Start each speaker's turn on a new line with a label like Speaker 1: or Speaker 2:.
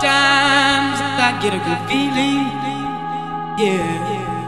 Speaker 1: Sometimes I get a good feeling, yeah.